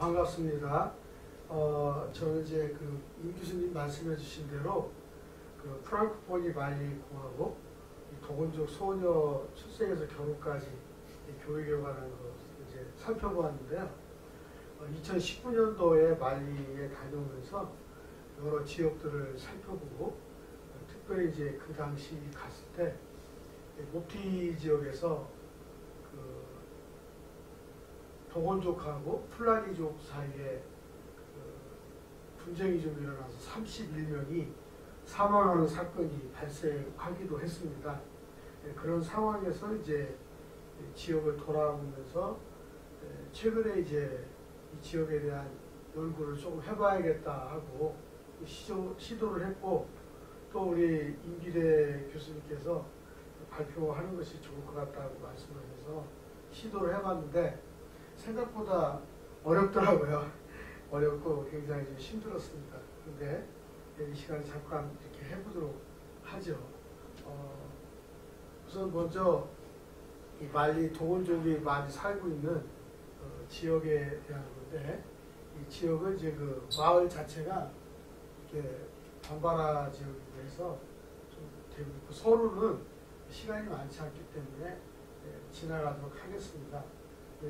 반갑습니다. 어, 저는 이제 그 임 교수님 말씀해 주신 대로 그 프랑크포니 말리 공화국 이 도건족 소녀 출생에서 결혼까지 이 교육에 관한 거 이제 살펴보았는데요. 어, 2019년도에 말리에 다녀오면서 여러 지역들을 살펴보고 어, 특별히 이제 그 당시 갔을 때 모티 지역에서 그 도건족하고 플라니족 사이에 그 분쟁이 좀 일어나서 31명이 사망하는 사건이 발생하기도 했습니다. 예, 그런 상황에서 이제 지역을 돌아오면서 예, 최근에 이제 이 지역에 대한 연구를 조금 해봐야겠다 하고 시도, 시도를 했고 또 우리 임기대 교수님께서 발표하는 것이 좋을 것 같다고 말씀하셔서 시도를 해봤는데 생각보다 어렵더라고요. 어렵고 굉장히 좀 힘들었습니다. 근데 이 시간에 잠깐 이렇게 해보도록 하죠. 어, 우선 먼저 이 말리 동원족이 많이 살고 있는 어, 지역에 대한 건데 이 지역은 이제 그 마을 자체가 이렇게 반바라 지역이고 해서 좀 되고 있고 서로는 시간이 많지 않기 때문에 예, 지나가도록 하겠습니다. 예,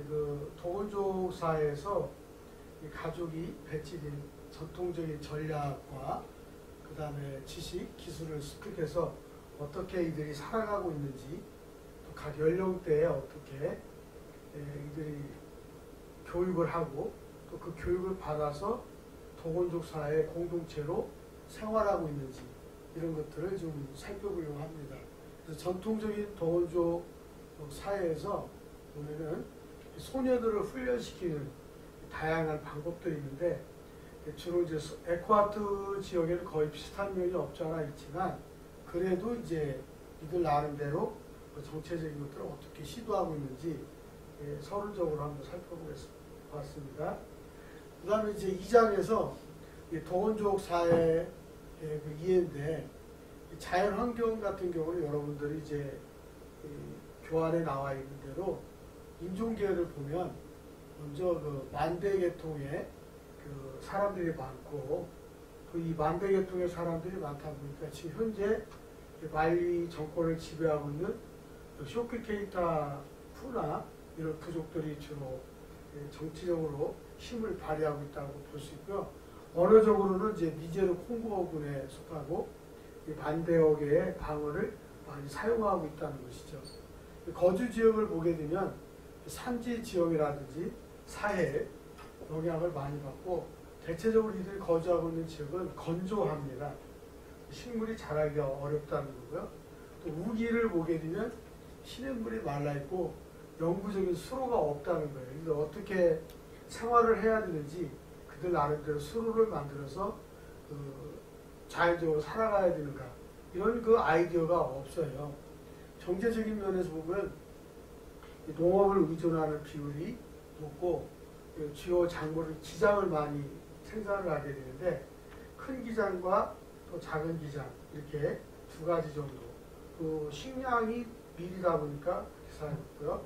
그이 가족이 배치된 전통적인 전략과 그 다음에 지식, 기술을 습득해서 어떻게 이들이 살아가고 있는지 또 각 연령대에 어떻게 예, 이들이 교육을 하고 또 그 교육을 받아서 동원족 사회 공동체로 생활하고 있는지 이런 것들을 좀 살펴보려고 합니다. 그래서 전통적인 동원족 사회에서 보면은 소녀들을 훈련시키는 다양한 방법들이 있는데 주로 이제 에쿠아트 지역에는 거의 비슷한 면이 없지 않아 있지만 그래도 이제 이들 나름대로 그 정체적인 것들을 어떻게 시도하고 있는지 예, 서론적으로 한번 살펴보겠습니다. 그 다음에 이제 2장에서 동원족 사회의 그 이해인데 자연 환경 같은 경우는 여러분들이 이제 교환에 나와 있는 대로 인종계를 보면 먼저 그 만대 계통의 그 사람들이 많고 또 이 만대 계통의 사람들이 많다 보니까 지금 현재 말리 정권을 지배하고 있는 쇼크케이타 푸나 이런 부족들이 주로 정치적으로 힘을 발휘하고 있다고 볼 수 있고요. 언어적으로는 이제 니제르 콩고군에 속하고 반대역의 방어를 많이 사용하고 있다는 것이죠. 거주 지역을 보게 되면 산지 지역이라든지 사해 영향을 많이 받고 대체적으로 이들이 거주하고 있는 지역은 건조합니다. 식물이 자라기가 어렵다는 거고요. 또 우기를 보게 되면 시냇물이 말라있고 영구적인 수로가 없다는 거예요. 그래서 어떻게 생활을 해야 되는지 그들 나름대로 수로를 만들어서 그 자연적으로 살아가야 되는가 이런 그 아이디어가 없어요. 경제적인 면에서 보면 농업을 의존하는 비율이 높고 그 주요 작물을 기장을 많이 생산을 하게 되는데 큰 기장과 또 작은 기장 이렇게 두 가지 정도 그 식량이 미리다 보니까 계산했고요.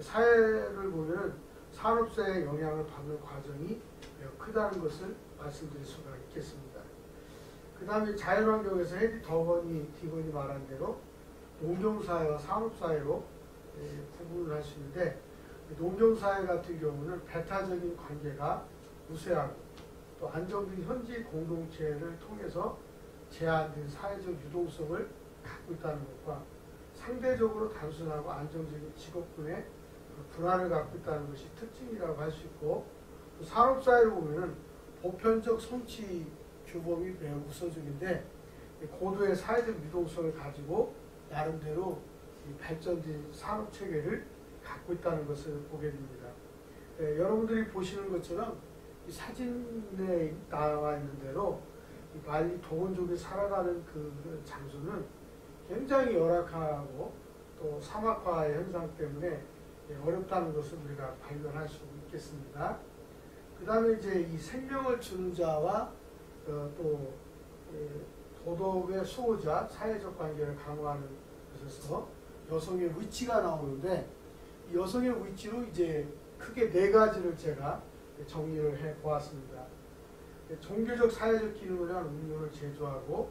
사회를 보면 산업사에 영향을 받는 과정이 매우 크다는 것을 말씀드릴 수가 있겠습니다. 그 다음에 자연환경에서 헤디 더번이 디번이 말한 대로 농경사회와 산업사회로 구분을 할 수 있는데 농경사회 같은 경우는 배타적인 관계가 우세하고 또 안정된 현지 공동체를 통해서 제한된 사회적 유동성을 갖고 있다는 것과 상대적으로 단순하고 안정적인 직업군의 불안을 갖고 있다는 것이 특징이라고 할 수 있고 산업사회를 보면 보편적 성취 규범이 매우 우선적인데 고도의 사회적 유동성을 가지고 나름대로 발전된 산업 체계를 갖고 있다는 것을 보게 됩니다. 예, 여러분들이 보시는 것처럼 이 사진에 나와 있는 대로 이 발리 동원족이 살아가는 그 장소는 굉장히 열악하고 또 사막화의 현상 때문에 예, 어렵다는 것을 우리가 발견할 수 있겠습니다. 그 다음에 이제 이 생명을 주는 자와 어, 또 예, 도덕의 수호자, 사회적 관계를 강화하는 것에서 여성의 위치가 나오는데 여성의 위치로 이제 크게 네 가지를 제가 정리를 해 보았습니다. 종교적 사회적 기능을 위한 운명을 제조하고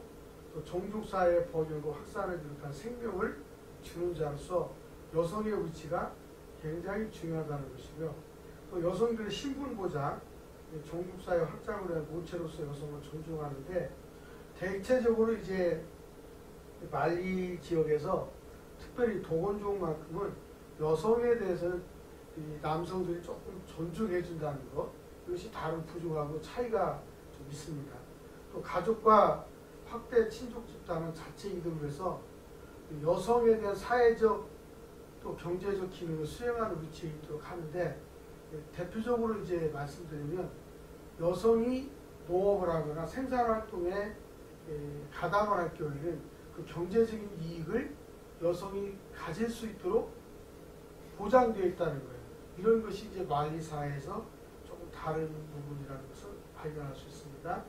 또 종족사회의 번영과 확산을 비롯한 생명을 주는 자로서 여성의 위치가 굉장히 중요하다는 것이고요. 또 여성들의 신분 보장, 종족사회 확장을 위한 모체로서 여성을 존중하는데 대체적으로 이제 말리 지역에서 특별히 도건족만큼은 여성에 대해서는 이 남성들이 조금 존중해 준다는 것 이것이 다른 부족하고 차이가 좀 있습니다. 또 가족과 확대 친족 집단은 자체 이동을 해서 여성에 대한 사회적 또 경제적 기능을 수행하는 위치에 있도록 하는데 대표적으로 이제 말씀드리면 여성이 농업을 하거나 생산활동에 가담을 할 경우에는 그 경제적인 이익을 여성이 가질 수 있도록 보장되어 있다는 거예요. 이런 것이 이제 말리 사회에서 조금 다른 부분이라는 것을 발견할 수 있습니다.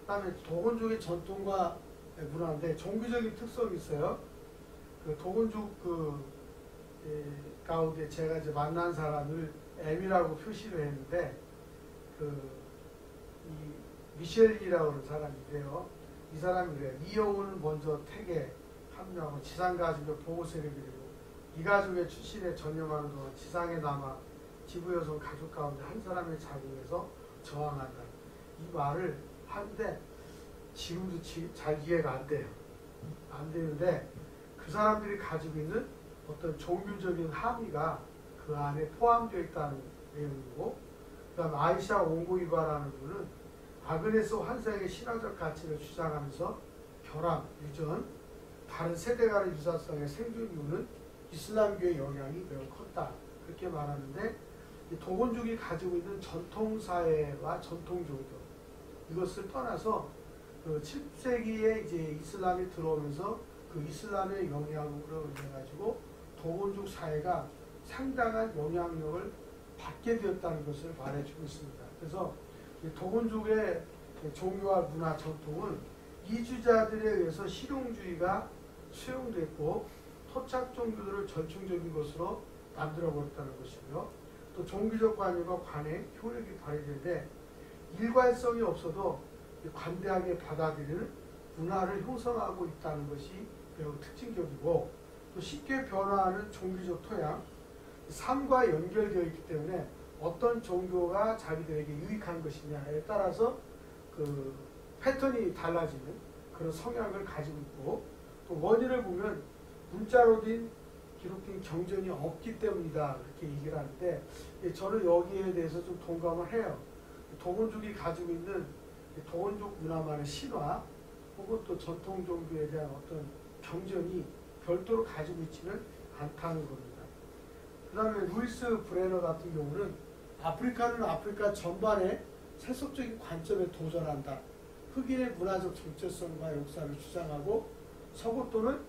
그 다음에 도건족의 전통과 문화인데 종교적인 특성이 있어요. 그 도건족 그 에, 가운데 제가 이제 만난 사람을 M이라고 표시를 했는데 그 이 미셸이라고 하는 사람인데요. 이 사람이 그래요. 이영훈은 먼저 택에 합류하고 지상 가족의 보호 세력이 되고 이 가족의 출신에 전념하는 동안 지상에 남아 지부 여성 가족 가운데 한 사람의 자궁에서 저항한다. 이 말을 하는데 지금도 지, 잘 이해가 안 돼요. 안 되는데 그 사람들이 가지고 있는 어떤 종교적인 함의가 그 안에 포함되어 있다는 내용이고 그 다음 아이샤 옹고이바라는 분은 아그네스 환상의 신화적 가치를 주장하면서 결함, 유전, 다른 세대 간의 유사성의 생존 이유는 이슬람교의 영향이 매우 컸다. 그렇게 말하는데 도건족이 가지고 있는 전통사회와 전통종교 이것을 떠나서 그 7세기에 이제 이슬람이 들어오면서 그 이슬람의 영향으로 해가지고 도건족 사회가 상당한 영향력을 받게 되었다는 것을 말해주고 있습니다. 그래서 도건족의 종교와 문화 전통은 이주자들에 의해서 실용주의가 수용됐고 토착 종교들을 전통적인 것으로 만들어 버렸다는 것이고요. 또 종교적 관념과 관행, 효력이 발휘되는데 일관성이 없어도 관대하게 받아들이는 문화를 형성하고 있다는 것이 매우 특징적이고 또 쉽게 변화하는 종교적 토양, 삶과 연결되어 있기 때문에 어떤 종교가 자기들에게 유익한 것이냐에 따라서 그 패턴이 달라지는 그런 성향을 가지고 있고 또 원인을 보면 문자로 된 기록된 경전이 없기 때문이다 그렇게 얘기를 하는데 저는 여기에 대해서 좀 동감을 해요. 도건족이 가지고 있는 도건족 문화만의 신화 혹은 또 전통 종교에 대한 어떤 경전이 별도로 가지고 있지는 않다는 겁니다. 그 다음에 루이스 브레너 같은 경우는 아프리카는 아프리카 전반의 세속적인 관점에 도전한다. 흑인의 문화적 정체성과 역사를 주장하고 서구 또는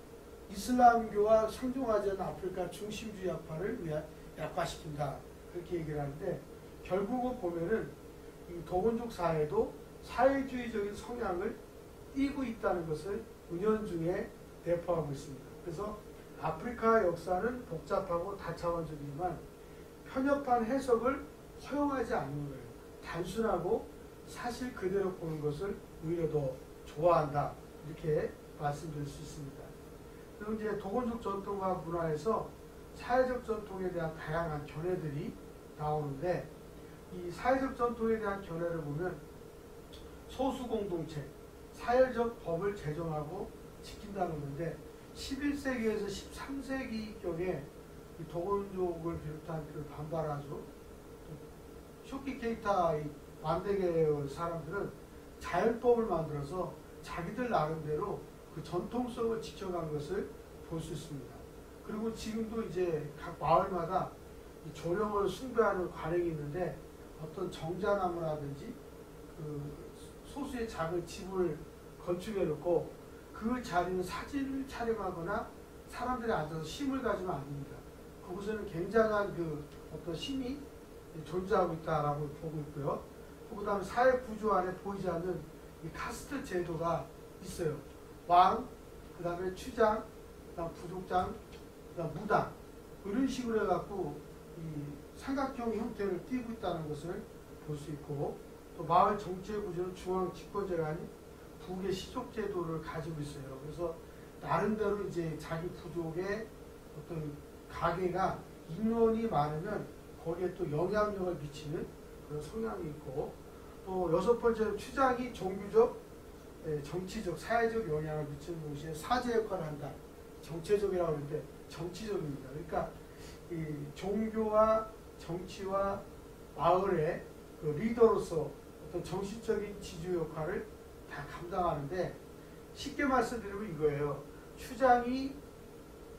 이슬람교와 상종하지 않은 아프리카 중심주의 약화를 위한 약화시킨다. 그렇게 얘기를 하는데 결국은 보면은 이 도건족 사회도 사회주의적인 성향을 띠고 있다는 것을 은연중에 대포하고 있습니다. 그래서 아프리카 역사는 복잡하고 다차원적이지만 편협한 해석을 허용하지 않는 거예요. 단순하고 사실 그대로 보는 것을 오히려 더 좋아한다. 이렇게 말씀드릴 수 있습니다. 그리고 이제 도건족 전통과 문화에서 사회적 전통에 대한 다양한 견해들이 나오는데 이 사회적 전통에 대한 견해를 보면 소수 공동체, 사회적 법을 제정하고 지킨다는 건데 11세기에서 13세기경에 도건족을 비롯한 그 반발하죠. 쇼키 케이타 만대계 사람들은 자율법을 만들어서 자기들 나름대로 그 전통성을 지켜간 것을 볼 수 있습니다. 그리고 지금도 이제 각 마을마다 조령을 숭배하는 관행이 있는데 어떤 정자나무라든지 그 소수의 작은 집을 건축해 놓고 그 자리는 사진을 촬영하거나 사람들이 앉아서 심을 가지면 안 됩니다. 그곳에는 굉장한 그 어떤 힘이 존재하고 있다라고 보고 있고요. 그 다음에 사회 구조 안에 보이지 않는 이 카스트 제도가 있어요. 왕, 그 다음에 추장, 그 다음 부족장, 그 다음 무당 이런 식으로 해갖고 이 삼각형 형태를 띠고 있다는 것을 볼 수 있고 또 마을 정치의 구조는 중앙 집권제가 아닌 북의 시족 제도를 가지고 있어요. 그래서 나름대로 이제 자기 부족의 어떤 가계가 인원이 많으면 거기에 또 영향력을 미치는 그런 성향이 있고 또 여섯 번째는 추장이 종교적, 예, 정치적, 사회적 영향을 미치는 동시에 사제 역할을 한다. 정체적이라고 하는데 정치적입니다. 그러니까 이 종교와 정치와 마을의 그 리더로서 어떤 정신적인 지주 역할을 다 감당하는데 쉽게 말씀드리면 이거예요. 추장이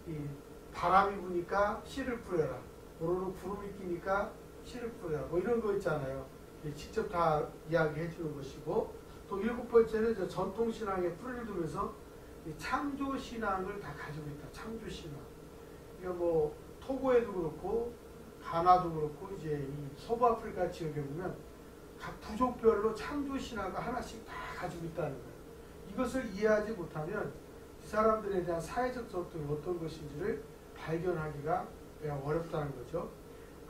이 바람이 부니까 씨를 뿌려라. 오로로 구름이 끼니까 씨를 뿌려라. 뭐 이런 거 있잖아요. 예, 직접 다 이야기해 주는 것이고 또 일곱 번째는 저 전통 신앙에 뿌리를 두면서 이 창조 신앙을 다 가지고 있다. 창조 신앙. 그러니까 뭐 토고에도 그렇고 가나도 그렇고 이제 이 서부 아프리카 지역에 보면 각 부족별로 창조 신화가 하나씩 다 가지고 있다는 거예요. 이것을 이해하지 못하면 이 사람들에 대한 사회적 전통이 어떤 것인지를 발견하기가 어렵다는 거죠.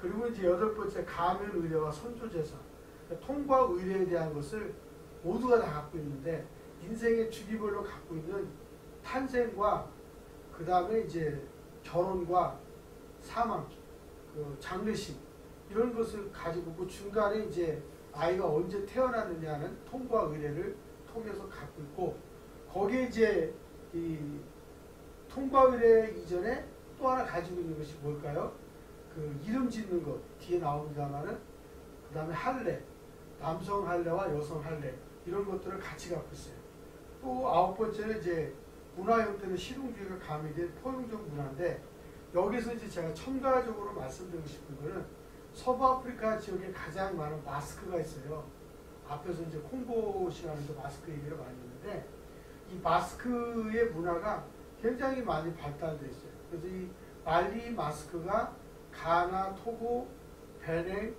그리고 이제 여덟 번째 가면 의례와 선조 제사, 그러니까 통과 의례에 대한 것을 모두가 다 갖고 있는데 인생의 주기별로 갖고 있는 탄생과 그 다음에 이제 결혼과 사망, 그 장례식 이런 것을 가지고 그 중간에 이제 아이가 언제 태어났느냐는 통과 의례를 통해서 갖고 있고 거기에 이제 이 통과 의례 이전에 또 하나 가지고 있는 것이 뭘까요? 그 이름 짓는 것 뒤에 나옵니다만은 그 다음에 할례 남성 할례와 여성 할례 이런 것들을 같이 갖고 있어요. 또 아홉 번째는 이제 문화 형태는 실용주의가 가미된 포용적 문화인데 여기서 이제 제가 첨가적으로 말씀드리고 싶은 거는 서부 아프리카 지역에 가장 많은 마스크가 있어요. 앞에서 이제 콩고 시간에서 마스크 얘기를 많이 했는데 이 마스크의 문화가 굉장히 많이 발달되어 있어요. 그래서 이 말리 마스크가 가나, 토고, 베냉,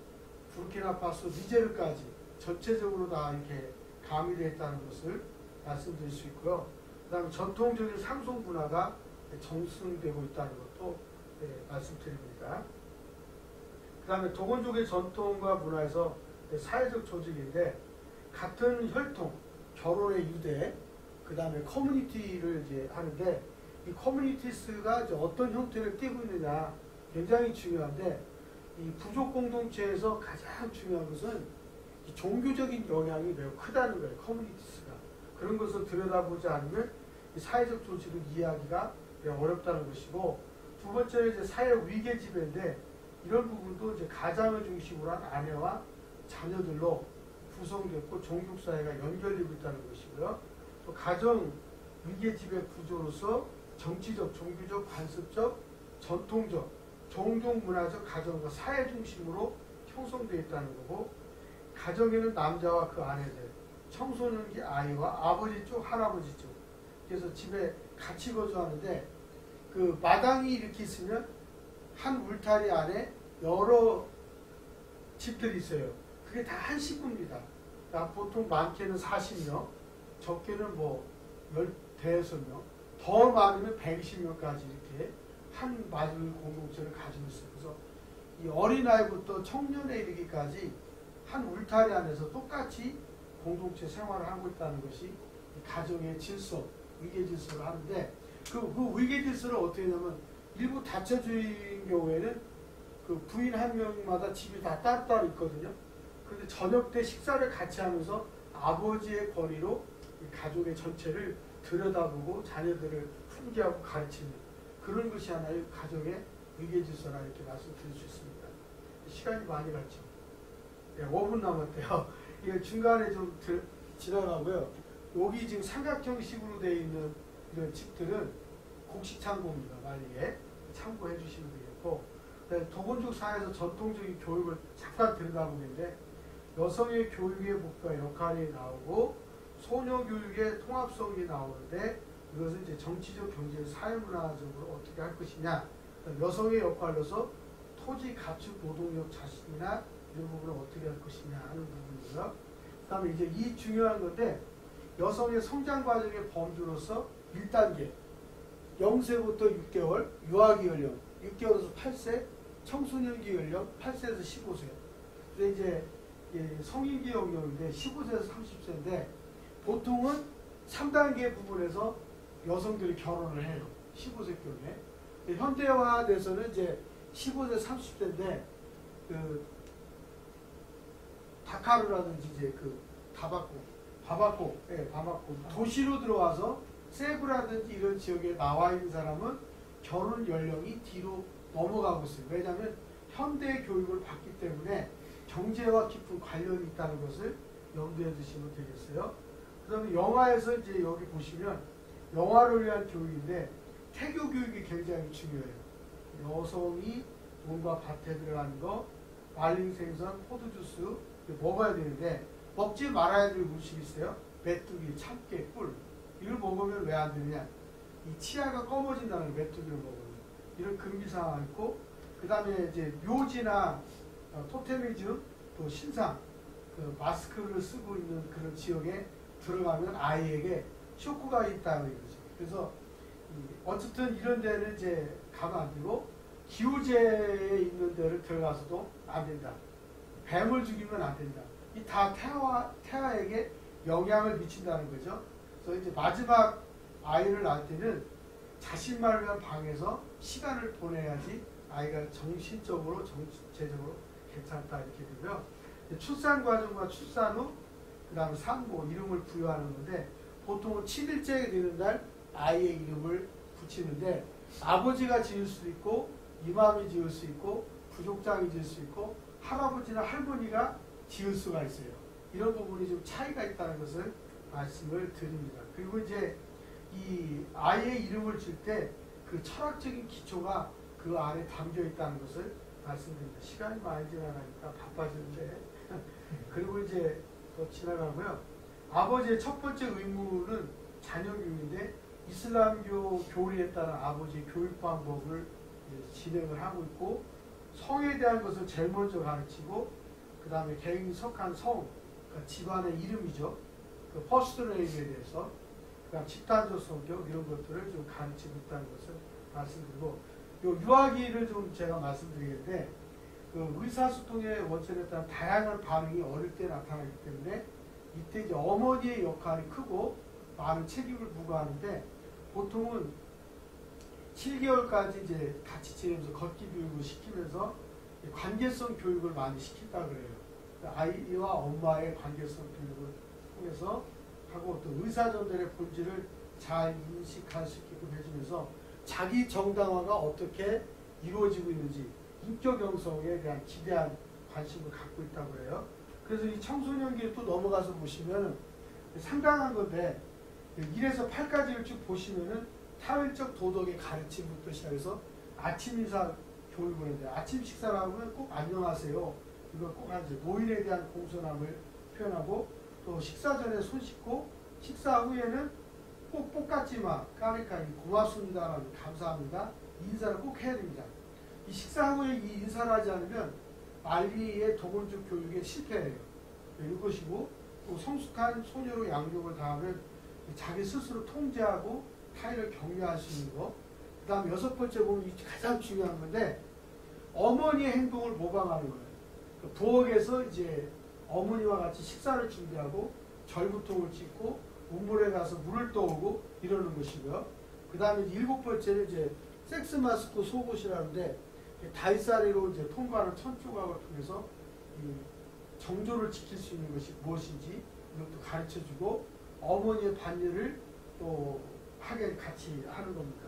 부르키나파소, 니제르까지 전체적으로 다 이렇게 가미되어 있다는 것을 말씀드릴 수 있고요. 그 다음에 전통적인 상송 문화가 정승되고 있다는 것도 네, 말씀드립니다. 그 다음에 도건족의 전통과 문화에서 사회적 조직인데 같은 혈통, 결혼의 유대, 그 다음에 커뮤니티를 이제 하는데 이 커뮤니티스가 이제 어떤 형태를 띠고 있느냐 굉장히 중요한데 이 부족 공동체에서 가장 중요한 것은 이 종교적인 영향이 매우 크다는 거예요. 커뮤니티스가 그런 것을 들여다보지 않으면 이 사회적 조직을 이해하기가 매우 어렵다는 것이고 두 번째는 이제 사회 위계 지배인데 이런 부분도 이제 가장을 중심으로 한 아내와 자녀들로 구성됐고 종족사회가 연결되고 있다는 것이고요. 또 가정 위계 지배 구조로서 정치적, 종교적, 관습적, 전통적, 종종 문화적 가정과 사회 중심으로 형성되어 있다는 거고 가정에는 남자와 그 아내들, 청소년기 아이와 아버지 쪽, 할아버지 쪽 그래서 집에 같이 거주하는데 그 마당이 이렇게 있으면 한 울타리 안에 여러 집들이 있어요. 그게 다 한 식구입니다. 그러니까 보통 많게는 40명, 적게는 뭐 대여섯 명, 더 많으면 120명까지 이렇게 한 마을 공동체를 가지고 있어요. 그래서 이 어린아이부터 청년에 이르기까지 한 울타리 안에서 똑같이 공동체 생활을 하고 있다는 것이 가정의 질서, 위계 질서를 하는데 그, 그 위계 질서를 어떻게 하냐면 일부 다처주의인 경우에는 그 부인 한 명마다 집이 다 따로따로 있거든요. 그런데 저녁 때 식사를 같이 하면서 아버지의 권위로 가족의 전체를 들여다보고 자녀들을 훈계하고 가르치는 그런 것이 하나의 가정의 위계 질서라 이렇게 말씀드릴 수 있습니다. 시간이 많이 갔죠. 네, 5분 남았대요. 이게 중간에 좀 들, 지나가고요. 여기 지금 삼각형식으로 되어 있는 이런 집들은 공식 창고입니다. 만약에 참고해 주시면 되겠고 네, 도건족 사회에서 전통적인 교육을 잠깐 들여다보는데 여성의 교육의 목표와 역할이 나오고 소녀 교육의 통합성이 나오는데 이것은 이제 정치적, 경제, 사회문화적으로 어떻게 할 것이냐 여성의 역할로서 토지, 가축, 노동력, 자신이나 이런 부분을 어떻게 할 것이냐 하는 부분이고요. 그 다음에 이제 이 중요한 건데 여성의 성장 과정의 범주로서 1단계 0세부터 6개월 유아기 연령 6개월에서 8세 청소년기 연령 8세에서 15세 근데 이제 예, 성인기 영역인데 15세에서 30세인데 보통은 3단계 부분에서 여성들이 결혼을 해요. 15세 경에. 현대화돼서는 이제 15세, 30세인데 그 다카르라든지 이제 그 다바코, 바바코, 예, 바바코 도시로 들어와서 세부라든지 이런 지역에 나와 있는 사람은 결혼 연령이 뒤로 넘어가고 있어요. 왜냐하면 현대 교육을 받기 때문에 경제와 깊은 관련이 있다는 것을 염두에 두시면 되겠어요. 그 다음에 영화에서 이제 여기 보시면 영화를 위한 교육인데 태교 교육이 굉장히 중요해요. 여성이 뭔가 밭에 들어가는 거, 말린 생선, 포도주스 먹어야 되는데 먹지 말아야 될 음식이 있어요. 메뚜기, 참깨, 꿀. 이걸 먹으면 왜 안 되느냐? 이 치아가 검어진다는 메뚜기를 먹으면 이런 금기사항이 있고 그 다음에 이제 묘지나 어, 토테미즘 또 신상 그 마스크를 쓰고 있는 그런 지역에 들어가면 아이에게 쇼크가 있다는 거죠. 그래서 어쨌든 이런 데는 이제 가면 안 되고 기우제에 있는 데를 들어가서도 안 된다. 뱀을 죽이면 안 된다. 이 다 태아, 태아에게 영향을 미친다는 거죠. 그래서 이제 마지막 아이를 낳을 때는 자신만을 위한 방에서 시간을 보내야지 아이가 정신적으로 정체적으로 괜찮다 이렇게 되고요. 출산 과정과 출산 후 그 다음에 산모 이름을 부여하는 건데 보통은 7일째 되는 날 아이의 이름을 붙이는데 아버지가 지을 수도 있고 이맘이 지을 수 있고 부족장이 지을 수 있고 할아버지나 할머니가 지을 수가 있어요. 이런 부분이 좀 차이가 있다는 것을 말씀을 드립니다. 그리고 이제 이 아이의 이름을 줄 때 그 철학적인 기초가 그 안에 담겨 있다는 것을 말씀드립니다. 시간이 많이 지나가니까 바빠지는데 그리고 이제 또 지나가고요. 아버지의 첫 번째 의무는 자녀 교육인데 이슬람교 교리에 따른 아버지의 교육 방법을 진행을 하고 있고 성에 대한 것을 제일 먼저 가르치고 그 다음에 개인이 속한 성, 그러니까 집안의 이름이죠. 그 first name에 대해서 그다음 집단적 성격 이런 것들을 좀 가르치고 있다는 것을 말씀드리고 요 유아기를 좀 제가 말씀드리겠는데 그 의사소통의 원천에 따른 다양한 반응이 어릴 때 나타나기 때문에 이때 이제 어머니의 역할이 크고 많은 책임을 부과하는데 보통은 7개월까지 이제 같이 지내면서 걷기 교육을 시키면서 관계성 교육을 많이 시킨다 그래요. 아이와 엄마의 관계성 교육을 통해서 하고 또 의사 전달의 본질을 잘 인식할 수 있게끔 해주면서 자기 정당화가 어떻게 이루어지고 있는지 인격 형성에 대한 기대한 관심을 갖고 있다고 해요. 그래서 이 청소년기를 또 넘어가서 보시면 상당한 건데 1에서 8까지를 쭉 보시면은 사회적 도덕의 가르침부터 시작해서 아침 인사 교육을 하는데 아침 식사를 하면 꼭 안녕하세요. 이걸 꼭 하죠. 노인에 대한 공손함을 표현하고 또 식사 전에 손 씻고 식사 후에는 꼭 똑같지 마. 까리까리 고맙습니다라는 감사합니다. 인사를 꼭 해야 됩니다. 이 식사 후에 이 인사를 하지 않으면 말리의 도건적 교육에 실패해요. 이것이고 또 성숙한 소녀로 양육을 다하면 자기 스스로 통제하고 타인을 있는 거. 그 다음 여섯 번째 보면 가장 중요한 건데 어머니의 행동을 모방하는 거예요. 그 부엌에서 이제 어머니와 같이 식사를 준비하고 절구통을 찍고 우물에 가서 물을 떠오고 이러는 것이고요. 그 다음에 일곱 번째는 이제 섹스 마스크 속옷이라는데 다이사리로 이제 통과하는 천조각을 통해서 정조를 지킬 수 있는 것이 무엇인지 이것도 가르쳐주고 어머니의 반일을 또 하게 같이 하는 겁니다.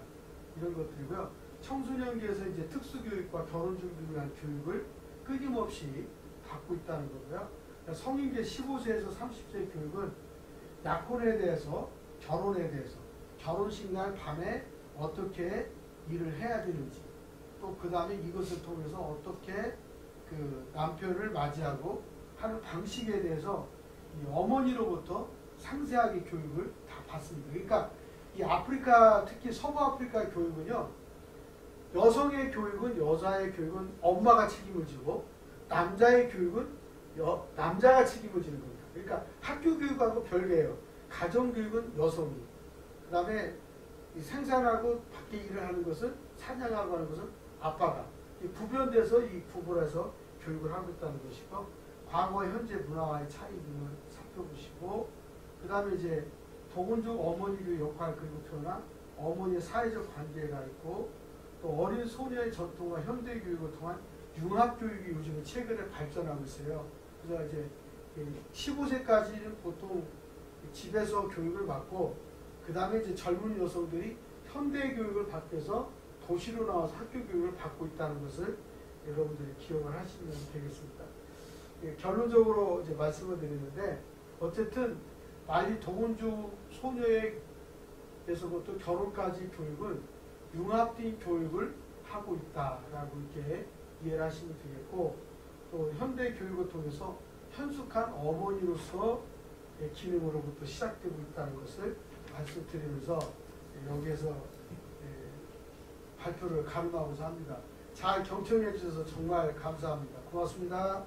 이런 것들이고요. 청소년기에서 이제 특수교육과 결혼 준비를 위한 교육을 끊임없이 받고 있다는 거고요. 그러니까 성인기 15세에서 30세 교육은 약혼에 대해서 결혼에 대해서 결혼식 날 밤에 어떻게 일을 해야 되는지 또 그 다음에 이것을 통해서 어떻게 그 남편을 맞이하고 하는 방식에 대해서 어머니로부터 상세하게 교육을 다 받습니다. 그러니까 이 아프리카 특히 서부 아프리카 교육은요 여성의 교육은 여자의 교육은 엄마가 책임을 지고 남자의 교육은 여, 남자가 책임을 지는 겁니다. 그러니까 학교 교육하고 별개예요. 가정 교육은 여성이. 그 다음에 생산하고 밖에 일을 하는 것은 사냥하고 하는 것은 아빠가. 이 구별돼서 이 구분해서 교육을 하고 있다는 것이고 과거 현재 문화와의 차이 등을 살펴보시고 그 다음에 이제 도군족 어머니의 역할 그리고 표현한 어머니의 사회적 관계가 있고 또 어린 소녀의 전통과 현대 교육을 통한 융합 교육이 요즘에 최근에 발전하고 있어요. 그래서 이제 15세까지는 보통 집에서 교육을 받고 그 다음에 이제 젊은 여성들이 현대 교육을 위해서 도시로 나와서 학교 교육을 받고 있다는 것을 여러분들이 기억을 하시면 되겠습니다. 예, 결론적으로 이제 말씀을 드리는데 어쨌든 말리 도군주 소녀에게서부터 결혼까지 교육은 융합된 교육을 하고 있다라고 이렇게 이해를 하시면 되겠고 또 현대 교육을 통해서 현숙한 어머니로서 의 기능으로부터 시작되고 있다는 것을 말씀드리면서 여기에서 예, 발표를 가름하고자 합니다. 잘 경청해 주셔서 정말 감사합니다. 고맙습니다.